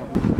don't know.